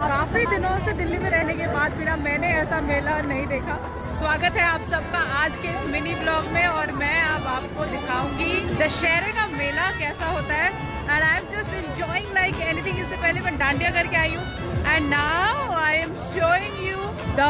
काफ़ी दिनों से दिल्ली में रहने के बाद बिना मैंने ऐसा मेला नहीं देखा। स्वागत है आप सबका आज के इस मिनी ब्लॉग में और मैं अब आपको दिखाऊँगी दशहरे का मेला कैसा होता है। And I am just enjoying like anything इससे पहले मैं डांडिया करके आई हूँ। And now I am showing you the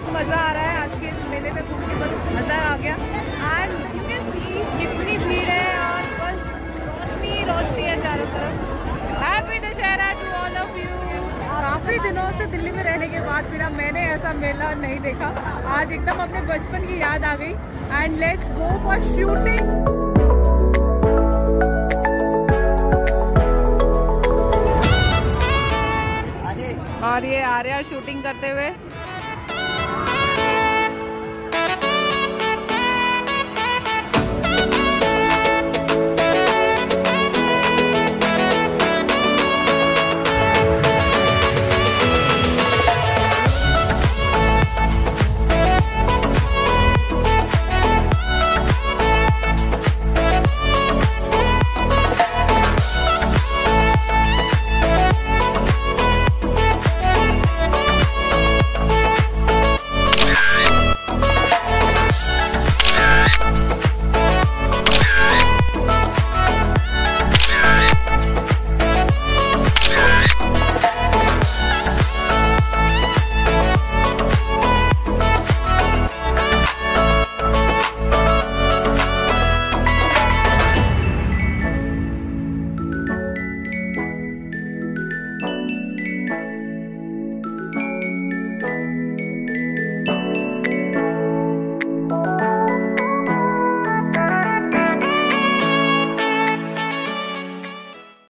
बहुत मज़ा आ रहा है आज के इस मेले में घूम के बस मज़ा आ गया। एंड यू कैन सी कितनी भीड़ है और बस रोशनी रोशनी है चारों तरफ़। Happy Dussehra to all of you काफ़ी दिनों से दिल्ली में रहने के बाद बिना मैंने ऐसा मेला नहीं देखा। आज एकदम अपने बचपन की याद आ गई। And let's go for shooting और ये आर्या शूटिंग करते हुए।